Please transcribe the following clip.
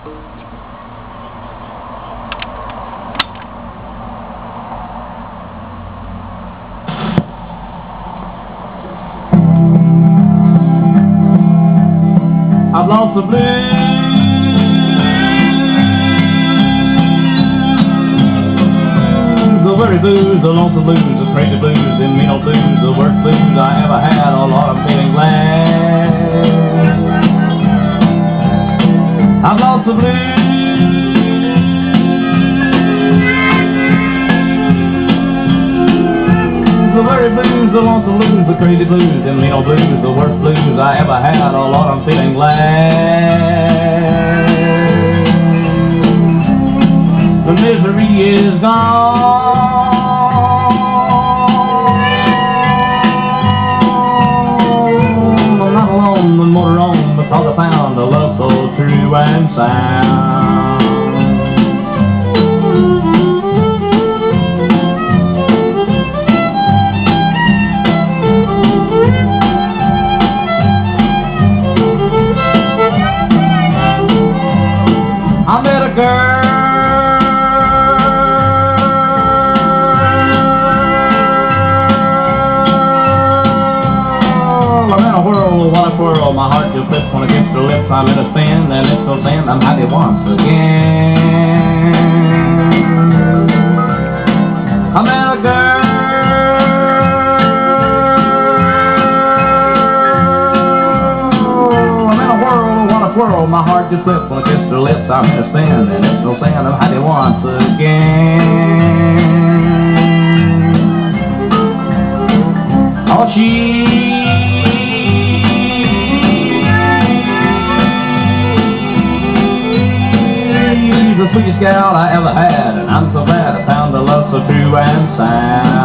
I've lost the blues, the very blues, the lonesome blues, the crazy blues, the mean old blues, the worst blues I ever had. The lonesome the crazy blues, the mean old blues, the worst blues I ever had. Oh Lord, I'm feeling glad. The misery is gone. I'm not alone, the motor on, because I found a love so true and sound. Girl. I'm in a whirl, what a whirl. My heart just flips when it gets to lips. I'm in a spin, and it's so sin. I'm happy once again. I met a whirl. My heart just when it gets to lips. I'm a spin, and it's no sin. I'm happy once again. Oh, she's the sweetest gal I ever had, and I'm so glad I found the love so true and sound.